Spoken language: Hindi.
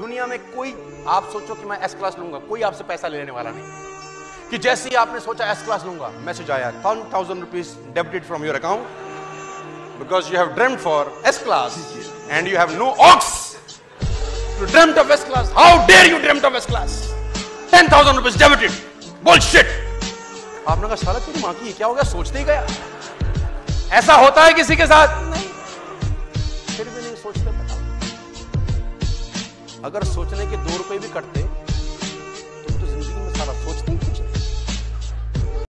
दुनिया में कोई, आप सोचो कि मैं एस क्लास लूँगा, कोई आपसे पैसा लेने वाला नहीं। कि जैसे ही आपने सोचा एस क्लास लूँगा मैसेज आया one thousand rupees debited from your account because you have dreamed for S class and you have no ox of S class how dare you dreamed of S class ten thousand rupees debited bullshit आपने कहा, साला, तेरी माँ की क्या हो गया? सोचते ही गया? ऐसा होता है किसी के साथ? नहीं। फिर भी नहीं सोचते पता अगर सोचने के दो रुपए भी कटते